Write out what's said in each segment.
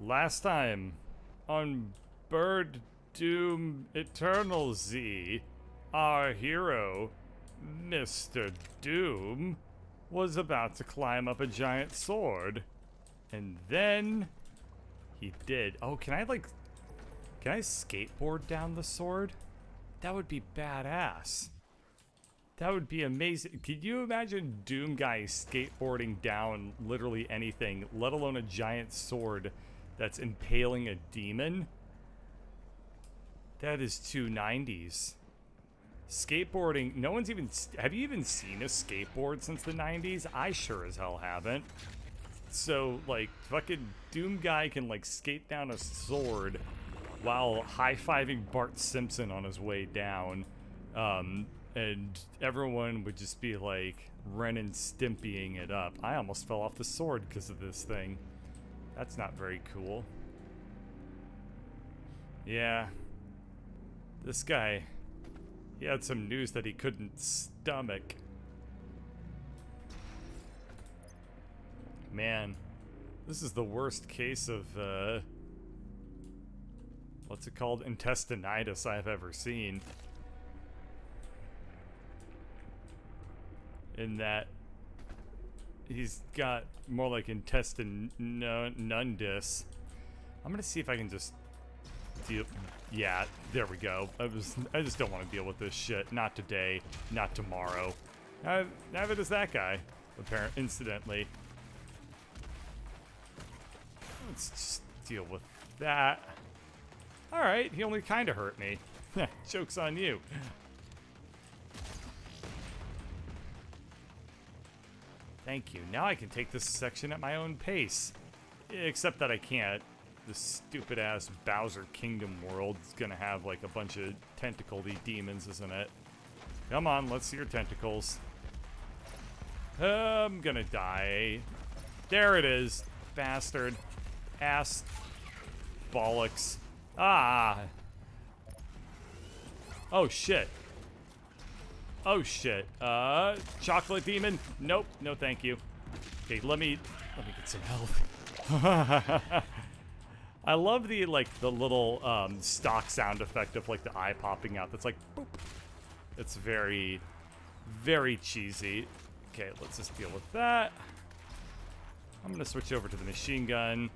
Last time on Bird Doom Eternal Z, our hero, Mr. Doom, was about to climb up a giant sword. And then he did. Oh, can I like can I skateboard down the sword? That would be badass. That would be amazing. Could you imagine Doom Guy skateboarding down literally anything, let alone a giant sword that's impaling a demon? That is two 90s. Skateboarding, no one's even, have you even seen a skateboard since the 90s? I sure as hell haven't. So, like, fucking Doom Guy can, like, skate down a sword while high-fiving Bart Simpson on his way down. Um, and everyone would just be like Ren and Stimpying it up. I almost fell off the sword because of this thing. That's not very cool. Yeah. This guy, he had some news that he couldn't stomach. Man, this is the worst case of, uh, what's it called? Intestinitis I've ever seen. in that he's got more like intestine nundus. I'm gonna see if I can just deal. Yeah, there we go. I was. I just don't want to deal with this shit. Not today. Not tomorrow. Uh, neither does that guy. Apparently, incidentally. Let's just deal with that. All right, he only kind of hurt me. Joke's on you. Thank you. Now I can take this section at my own pace. Except that I can't. This stupid ass Bowser Kingdom world is gonna have like a bunch of tentacly demons, isn't it? Come on, let's see your tentacles. I'm gonna die. There it is. Bastard. Ass. Bollocks. Ah. Oh shit. Oh shit. Uh, chocolate demon. Nope. No, thank you. Okay, let me let me get some health. I love the like the little um, stock sound effect of like the eye popping out. That's like boop. It's very, very cheesy. Okay, let's just deal with that. I'm gonna switch over to the machine gun.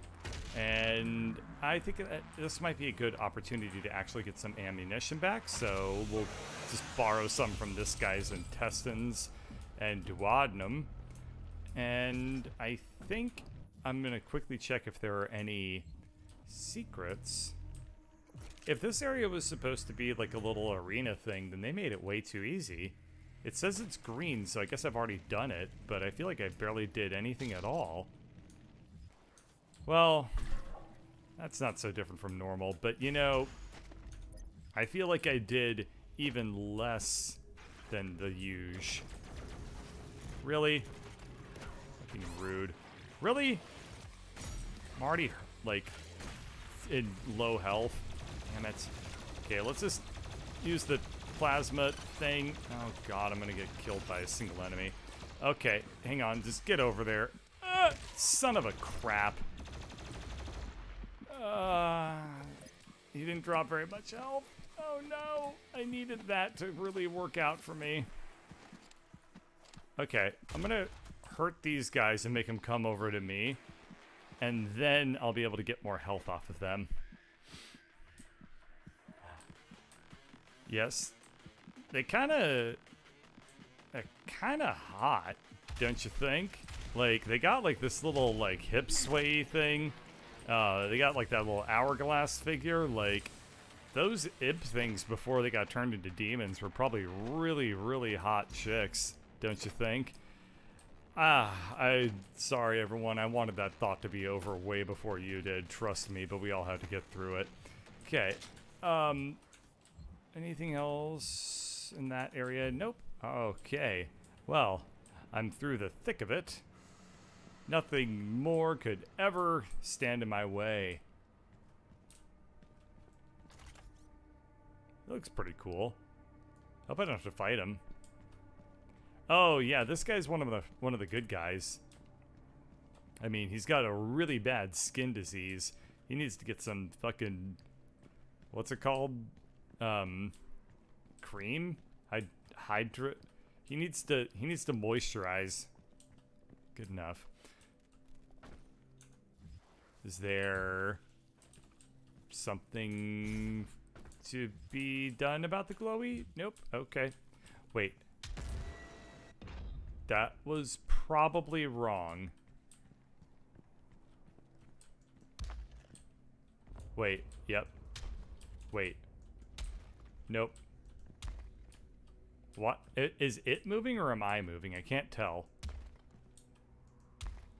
And I think this might be a good opportunity to actually get some ammunition back, so we'll just borrow some from this guy's intestines and duodenum. And I think I'm going to quickly check if there are any secrets. If this area was supposed to be like a little arena thing, then they made it way too easy. It says it's green, so I guess I've already done it, but I feel like I barely did anything at all. Well, that's not so different from normal, but you know, I feel like I did even less than the huge. Really? Fucking rude. Really? I'm already, like, in low health. Damn it. Okay, let's just use the plasma thing. Oh god, I'm gonna get killed by a single enemy. Okay, hang on, just get over there. Uh, son of a crap. Uh, he didn't drop very much health. Oh no, I needed that to really work out for me. Okay, I'm gonna hurt these guys and make them come over to me. And then I'll be able to get more health off of them. Yes. They kind of... They're kind of hot, don't you think? Like, they got like this little like hip sway thing uh, they got like that little hourglass figure. Like those Ib things before they got turned into demons were probably really, really hot chicks, don't you think? Ah, I sorry everyone. I wanted that thought to be over way before you did. Trust me, but we all had to get through it. Okay. Um, anything else in that area? Nope. Okay. Well, I'm through the thick of it. Nothing more could ever stand in my way. It looks pretty cool. Hope I don't have to fight him. Oh yeah, this guy's one of the one of the good guys. I mean, he's got a really bad skin disease. He needs to get some fucking what's it called? Um cream? Hyd hydra He needs to he needs to moisturize. Good enough. Is there something to be done about the glowy? Nope. Okay. Wait. That was probably wrong. Wait. Yep. Wait. Nope. What? Is it moving or am I moving? I can't tell.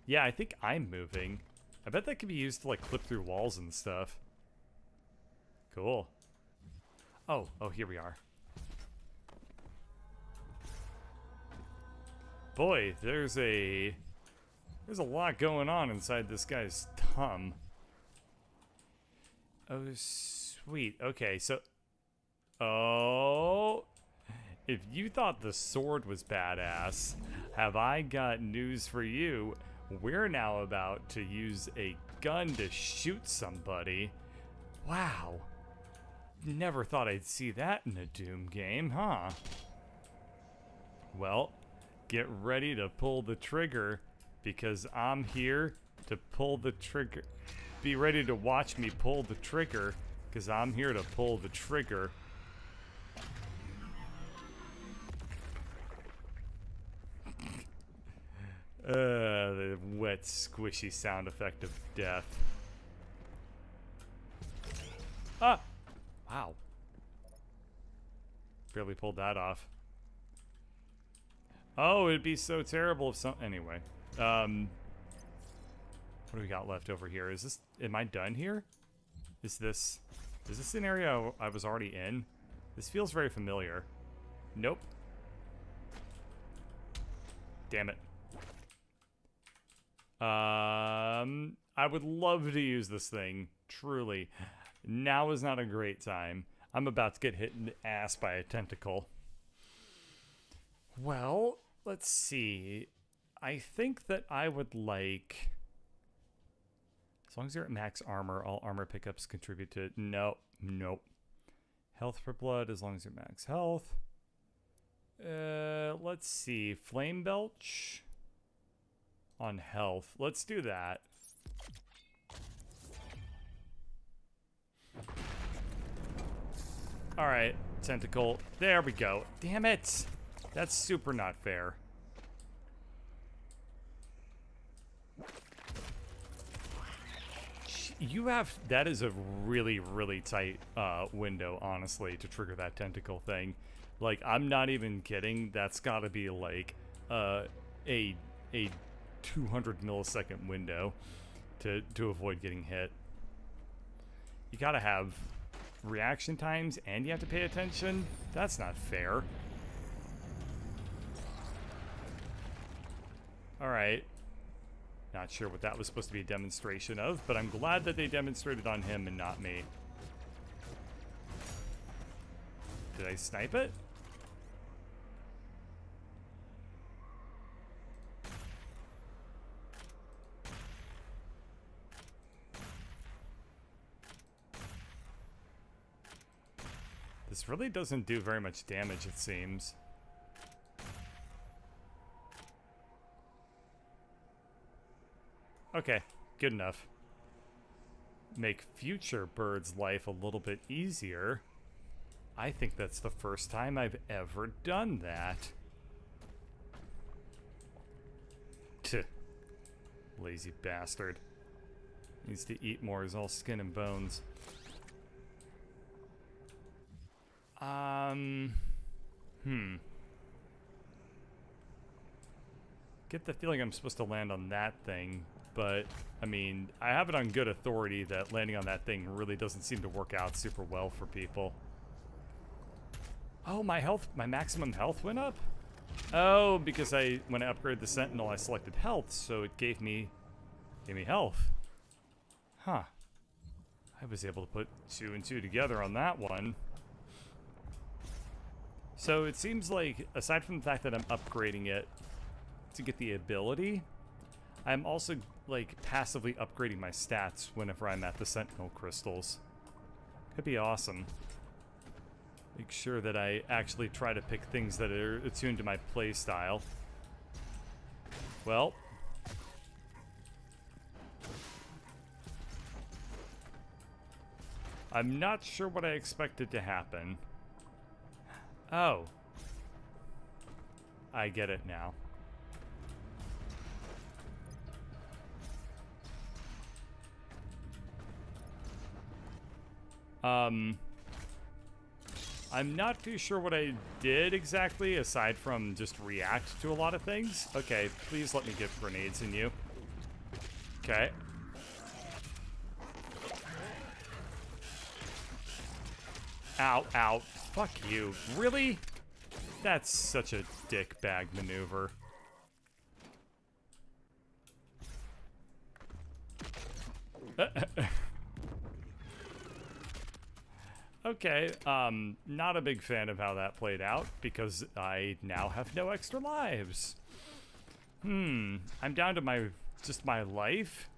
Yeah, I think I'm moving. I bet that could be used to like clip through walls and stuff. Cool. Oh, oh, here we are. Boy, there's a there's a lot going on inside this guy's tum. Oh, sweet. Okay, so Oh, if you thought the sword was badass, have I got news for you. We're now about to use a gun to shoot somebody. Wow. Never thought I'd see that in a Doom game, huh? Well, get ready to pull the trigger because I'm here to pull the trigger. Be ready to watch me pull the trigger because I'm here to pull the trigger. Uh, the wet, squishy sound effect of death. Ah! Wow. Barely pulled that off. Oh, it'd be so terrible if some... Anyway. Um... What do we got left over here? Is this... Am I done here? Is this... Is this an area I was already in? This feels very familiar. Nope. Damn it. Um, I would love to use this thing, truly. Now is not a great time. I'm about to get hit in the ass by a tentacle. Well, let's see. I think that I would like... As long as you're at max armor, all armor pickups contribute to... Nope. Nope. Health for blood, as long as you're max health. Uh, let's see. Flame Belch on health. Let's do that. Alright, tentacle. There we go. Damn it! That's super not fair. You have... That is a really, really tight uh, window, honestly, to trigger that tentacle thing. Like, I'm not even kidding. That's gotta be, like, uh, a... a 200 millisecond window to, to avoid getting hit. You gotta have reaction times and you have to pay attention? That's not fair. Alright. Not sure what that was supposed to be a demonstration of, but I'm glad that they demonstrated on him and not me. Did I snipe it? This really doesn't do very much damage, it seems. Okay, good enough. Make future birds' life a little bit easier. I think that's the first time I've ever done that. Tuh. Lazy bastard. Needs to eat more, he's all skin and bones. Um, hmm. Get the feeling I'm supposed to land on that thing, but I mean, I have it on good authority that landing on that thing really doesn't seem to work out super well for people. Oh, my health, my maximum health went up? Oh, because I, when I upgraded the Sentinel, I selected health, so it gave me, gave me health. Huh. I was able to put two and two together on that one. So it seems like, aside from the fact that I'm upgrading it to get the ability, I'm also, like, passively upgrading my stats whenever I'm at the Sentinel Crystals. Could be awesome. Make sure that I actually try to pick things that are attuned to my playstyle. Well. I'm not sure what I expected to happen. Oh. I get it now. Um, I'm not too sure what I did exactly, aside from just react to a lot of things. Okay, please let me get grenades in you. Okay. Ow, ow. Fuck you. Really? That's such a dick bag maneuver. okay, um, not a big fan of how that played out because I now have no extra lives. Hmm, I'm down to my, just my life?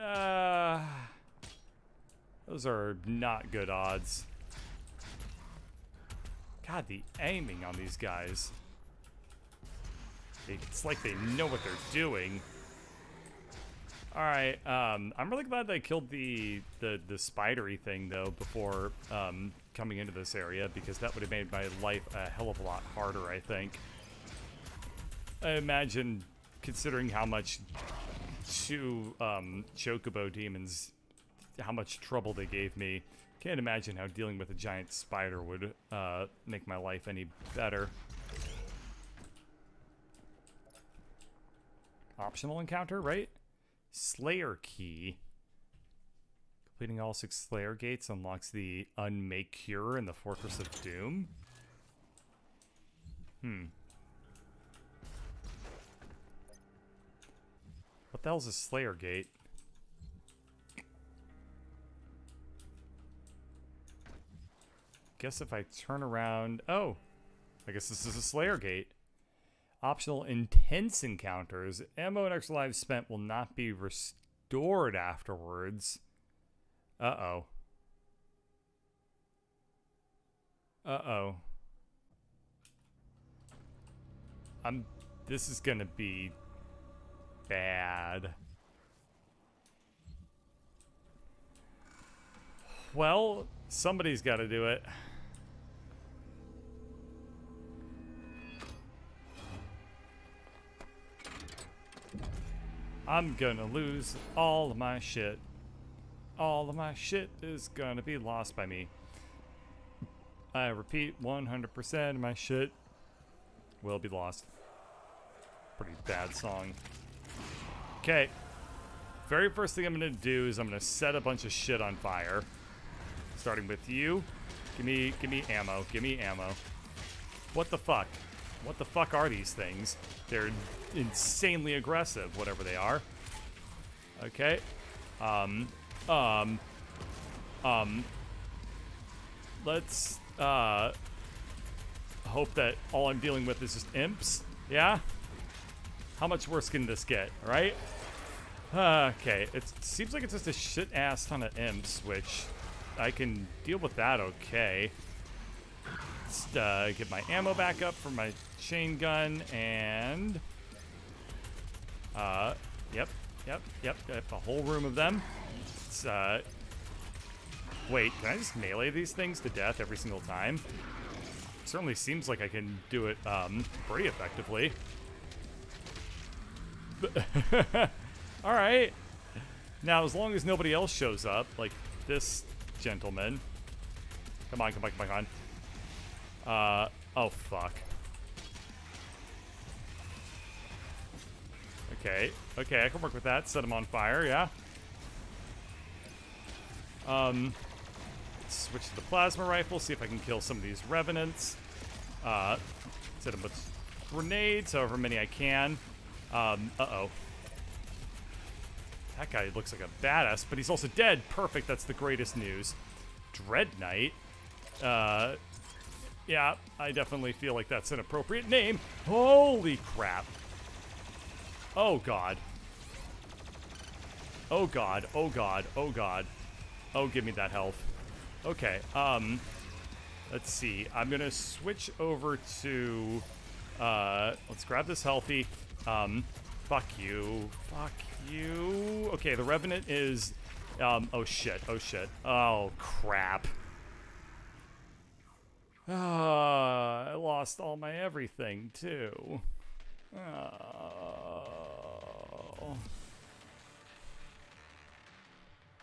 Uh, those are not good odds. God, the aiming on these guys. It's like they know what they're doing. Alright, um, I'm really glad they killed the, the, the spidery thing, though, before um, coming into this area, because that would have made my life a hell of a lot harder, I think. I imagine, considering how much two um, Chocobo demons, how much trouble they gave me, can't imagine how dealing with a giant spider would uh, make my life any better. Optional encounter, right? Slayer key. Completing all six Slayer gates unlocks the Unmaykr in the Fortress of Doom. Hmm. What the hell's a Slayer gate? Guess if I turn around... Oh, I guess this is a Slayer Gate. Optional intense encounters. Ammo and extra lives spent will not be restored afterwards. Uh-oh. Uh-oh. I'm... This is gonna be... bad. Well, somebody's got to do it. I'm gonna lose all of my shit. All of my shit is gonna be lost by me. I repeat, 100% of my shit will be lost. Pretty bad song. Okay. Very first thing I'm gonna do is I'm gonna set a bunch of shit on fire. Starting with you. Give me, give me ammo. Give me ammo. What the fuck? What the fuck are these things? They're insanely aggressive, whatever they are. Okay. Um, um, um, let's, uh, hope that all I'm dealing with is just imps. Yeah? How much worse can this get, right? Okay, it seems like it's just a shit-ass ton of imps, which I can deal with that okay. Uh, get my ammo back up for my chain gun, and... Uh, yep, yep, yep, got a whole room of them. It's, uh... Wait, can I just melee these things to death every single time? It certainly seems like I can do it, um, pretty effectively. Alright. Now, as long as nobody else shows up, like this gentleman. Come on, come on, come on, come on. Uh, oh, fuck. Okay, okay, I can work with that. Set him on fire, yeah. Um, switch to the plasma rifle, see if I can kill some of these revenants. Uh, set him with grenades, however many I can. Um, uh-oh. That guy looks like a badass, but he's also dead. Perfect, that's the greatest news. Dread Knight? Uh, yeah, I definitely feel like that's an appropriate name. Holy crap. Oh god. Oh god, oh god, oh god. Oh, give me that health. Okay, um, let's see. I'm gonna switch over to, uh, let's grab this healthy. Um, fuck you, fuck you. Okay, the Revenant is, um, oh shit, oh shit. Oh, crap. Ah, I lost all my everything, too. Oh.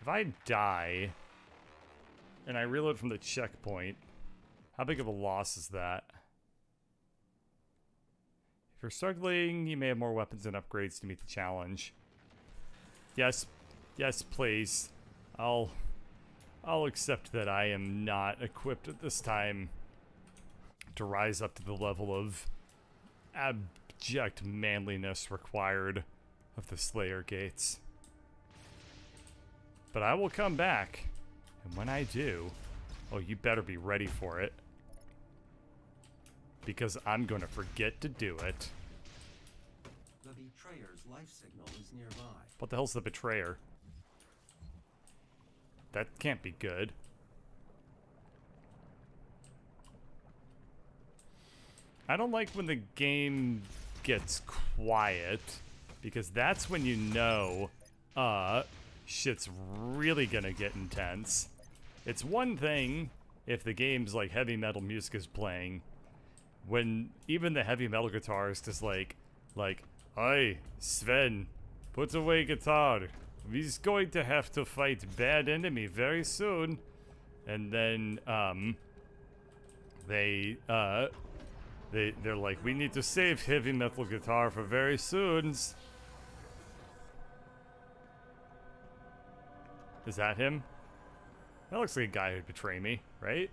If I die and I reload from the checkpoint, how big of a loss is that? If you're struggling, you may have more weapons and upgrades to meet the challenge. Yes, yes, please. I'll, I'll accept that I am not equipped at this time to rise up to the level of abject manliness required of the Slayer Gates. But I will come back, and when I do, oh, you better be ready for it. Because I'm gonna forget to do it. The betrayer's life signal is nearby. What the hell's the betrayer? That can't be good. I don't like when the game gets quiet because that's when you know uh shit's really gonna get intense. It's one thing if the game's like heavy metal music is playing when even the heavy metal guitarist is like like Hey, Sven, put away guitar. We's going to have to fight bad enemy very soon. And then, um, they, uh, they, they're like, we need to save heavy metal guitar for very soon. Is that him? That looks like a guy who'd betray me, right?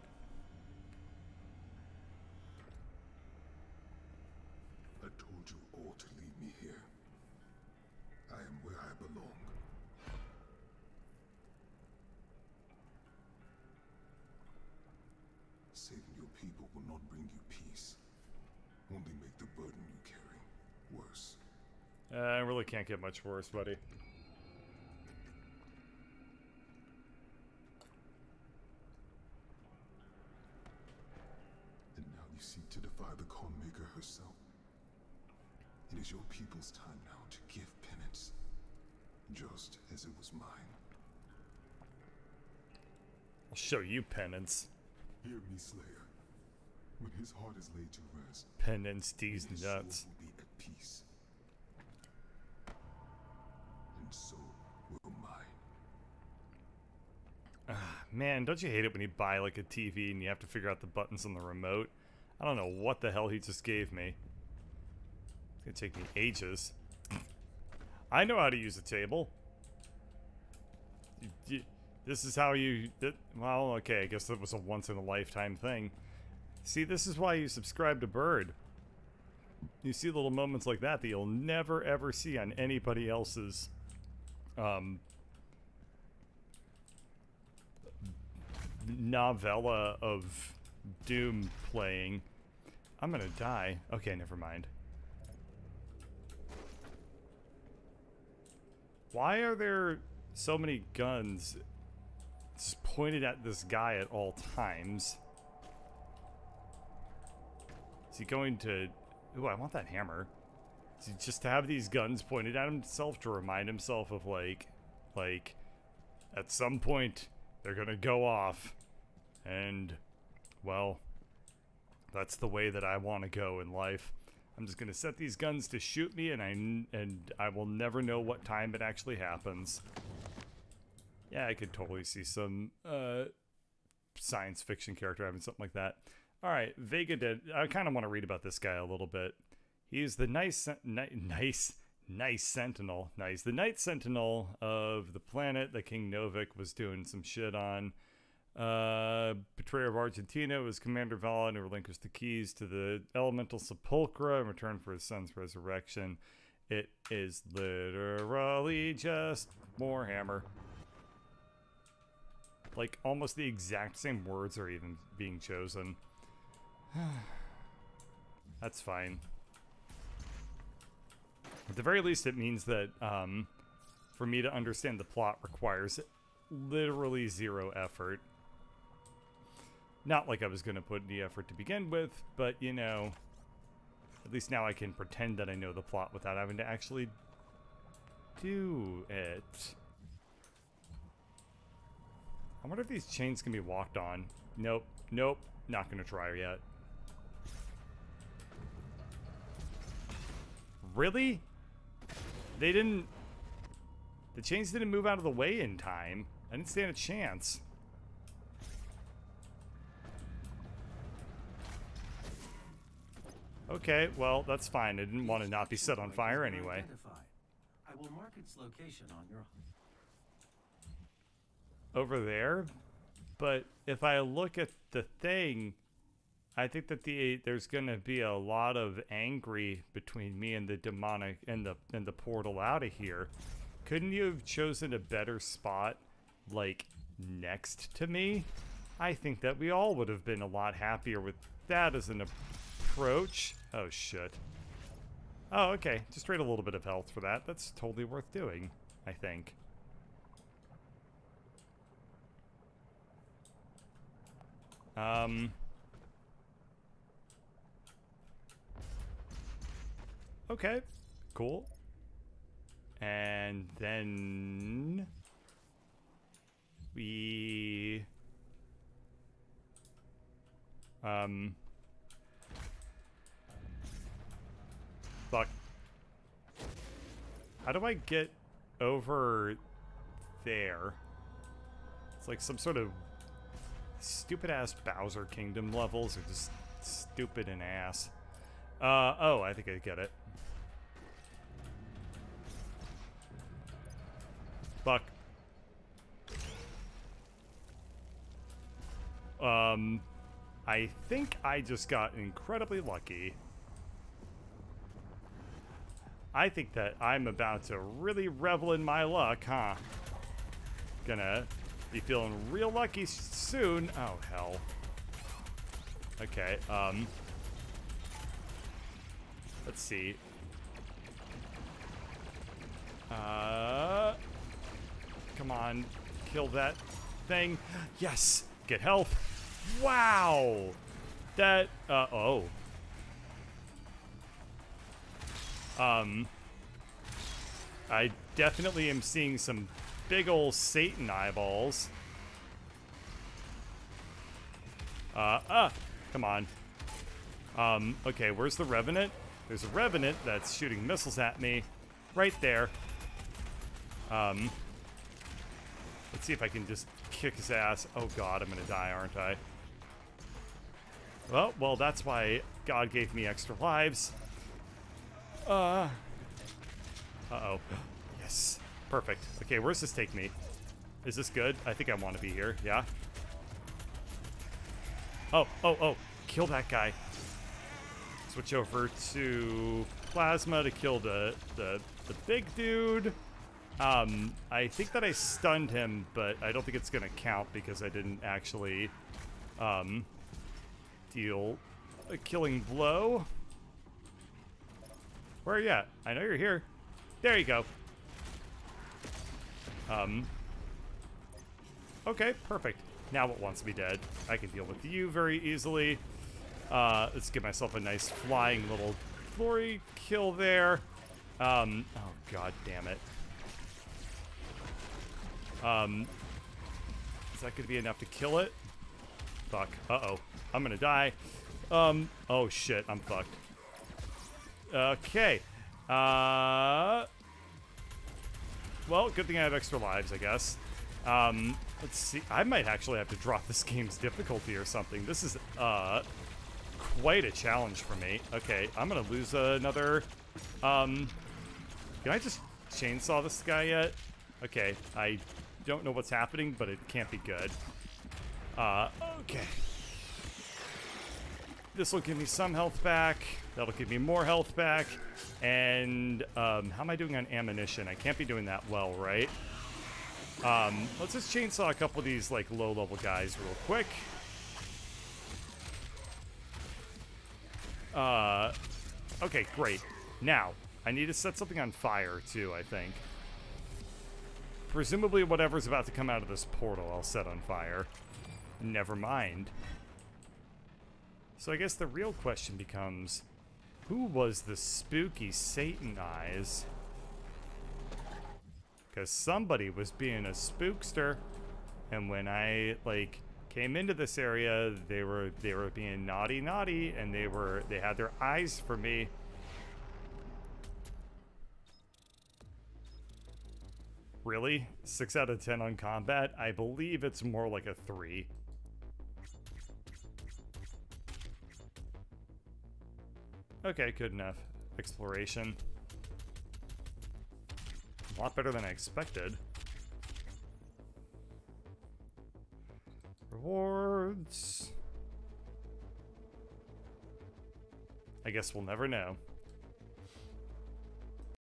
Uh, I really can't get much worse, buddy. And now you seek to defy the Khan Maykr herself. It is your people's time now to give penance, just as it was mine. I'll show you penance. Hear me, Slayer. When his heart is laid to rest, Penance these nuts. will be at peace. And so will mine. Man, don't you hate it when you buy like a TV and you have to figure out the buttons on the remote? I don't know what the hell he just gave me. It's gonna take me ages. I know how to use a table. This is how you. Well, okay, I guess that was a once in a lifetime thing. See, this is why you subscribe to Bird. You see little moments like that that you'll never ever see on anybody else's um, novella of Doom playing. I'm gonna die. Okay, never mind. Why are there so many guns pointed at this guy at all times? Is he going to... Ooh, I want that hammer. He just to have these guns pointed at himself to remind himself of, like... Like... At some point, they're gonna go off. And... Well... That's the way that I want to go in life. I'm just gonna set these guns to shoot me, and I and I will never know what time it actually happens. Yeah, I could totally see some uh, science fiction character having something like that. All right, Vega did. I kind of want to read about this guy a little bit. He's the nice, ni- nice, nice sentinel. Nice, the night sentinel of the planet that King Novik was doing some shit on. Uh, Betrayer of Argentina was Commander Valen who relinquished the keys to the elemental sepulchra in return for his son's resurrection. It is literally just more hammer. Like, almost the exact same words are even being chosen. That's fine. At the very least, it means that um, for me to understand the plot requires literally zero effort. Not like I was going to put any effort to begin with, but you know, at least now I can pretend that I know the plot without having to actually do it. I wonder if these chains can be walked on. Nope, nope, not going to try yet. Really? They didn't... The chains didn't move out of the way in time. I didn't stand a chance. Okay, well, that's fine. I didn't want to not be set on fire anyway. I will mark its location on your Over there? But if I look at the thing, I think that the there's gonna be a lot of angry between me and the demonic and the and the portal out of here. Couldn't you have chosen a better spot, like next to me? I think that we all would have been a lot happier with that as an approach. Oh shit. Oh, okay. Just trade a little bit of health for that. That's totally worth doing, I think. Um. Okay, cool. And then we um fuck. How do I get over there? It's like some sort of stupid ass Bowser Kingdom levels are just stupid and ass. Uh oh, I think I get it. Fuck. Um, I think I just got incredibly lucky. I think that I'm about to really revel in my luck, huh? Gonna be feeling real lucky soon. Oh, hell. Okay, um... Let's see. Uh... Come on. Kill that thing. Yes! Get health. Wow! That, uh, oh. Um, I definitely am seeing some big ol' Satan eyeballs. Uh, ah, come on. Um, okay, where's the Revenant? There's a Revenant that's shooting missiles at me. Right there. Um, let's see if I can just kick his ass. Oh god, I'm gonna die, aren't I? Well, well, that's why God gave me extra lives. Uh. Uh-oh. Yes. Perfect. Okay, where's this take me? Is this good? I think I want to be here. Yeah? Oh, oh, oh. Kill that guy. Switch over to plasma to kill the, the, the big dude. Um, I think that I stunned him, but I don't think it's going to count because I didn't actually um, deal a killing blow. Where are you at? I know you're here. There you go. Um. Okay, perfect. Now it wants me dead. I can deal with you very easily. Uh, let's give myself a nice flying little glory kill there. Um, oh god damn it. Um, is that gonna be enough to kill it? Fuck. Uh-oh. I'm gonna die. Um, oh shit, I'm fucked. Okay. Uh, well, good thing I have extra lives, I guess. Um, let's see. I might actually have to drop this game's difficulty or something. This is uh, quite a challenge for me. Okay, I'm gonna lose another. Um, can I just chainsaw this guy yet? Okay, I don't know what's happening, but it can't be good. Uh, okay. This will give me some health back. That'll give me more health back. And um, how am I doing on ammunition? I can't be doing that well, right? Um, let's just chainsaw a couple of these like low-level guys real quick. Uh, okay, great. Now, I need to set something on fire, too, I think. Presumably whatever's about to come out of this portal I'll set on fire. Never mind. So I guess the real question becomes, who was the spooky Satan Eyes? Because somebody was being a spookster. And when I, like, came into this area, they were they were being naughty naughty and they were they had their eyes for me. Really? 6 out of 10 on combat? I believe it's more like a 3. Okay, good enough. Exploration. A lot better than I expected. Rewards. I guess we'll never know.